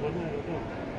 저는 요즘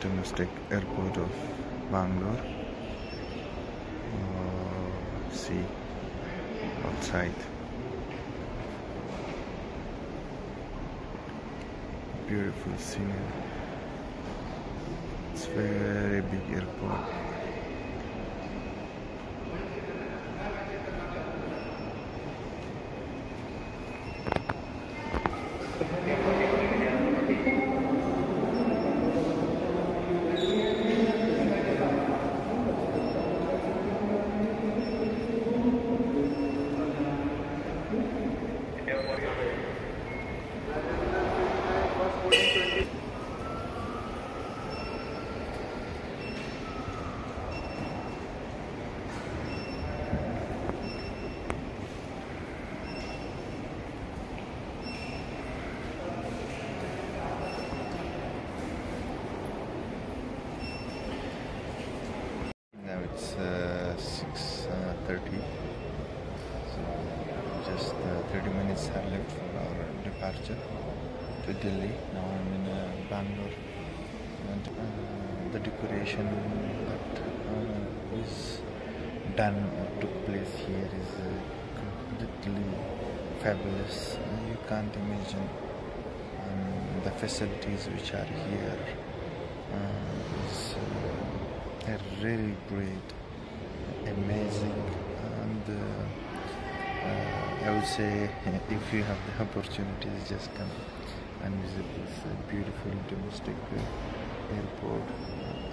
domestic airport of Bangalore. Uh, see outside. Beautiful scenery. It's very big airport. Now it's uh, 6.30 so just uh, 30 minutes are left for our departure to Delhi. Now I'm in uh, Bangalore and uh, the decoration that uh, is done or took place here is uh, completely fabulous. You can't imagine um, the facilities which are here uh, is uh, are really great, amazing, and I would say if you have the opportunity, just come and visit this uh, beautiful domestic uh, airport.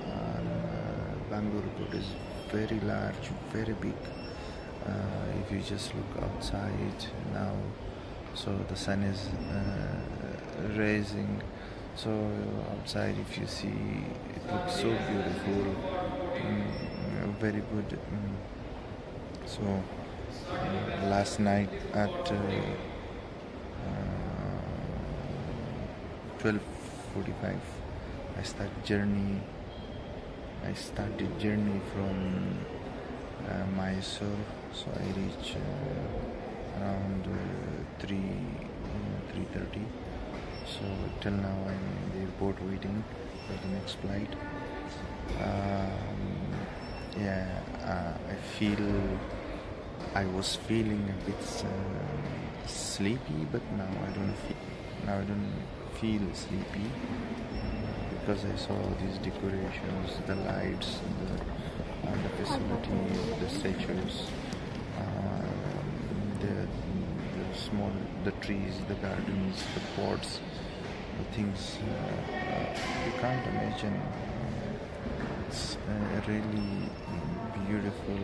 And, uh, Bangalore airport is very large, very big. Uh, if you just look outside now, so the sun is uh, rising. So outside, if you see, it looks so beautiful, mm, very good. Mm. So uh, last night at uh, uh, 12:45, I started journey. I started journey from uh, Mysore, so I reach uh, around uh, 3 uh, 3:30. So till now I'm in the airport waiting for the next flight. Um, yeah, uh, I feel I was feeling a bit uh, sleepy, but now I don't feel now I don't feel sleepy because I saw these decorations, the lights, the, and the facility, the statues, uh, the, the small, the trees, the gardens, the pots, the things uh, uh, you can't imagine. It's uh, really beautiful.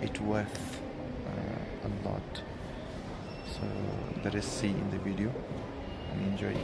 It worth uh, a lot. So let us see in the video and enjoy.